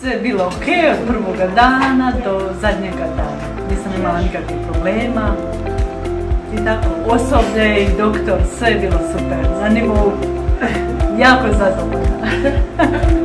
sve bilo ok od prvoga dana do zadnjega dana. Nisam imala nikakvih problema. I tako, osoblje i doktor, sve je bilo super. Na nivou eh, jako zadovoljna.